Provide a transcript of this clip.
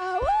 Oh,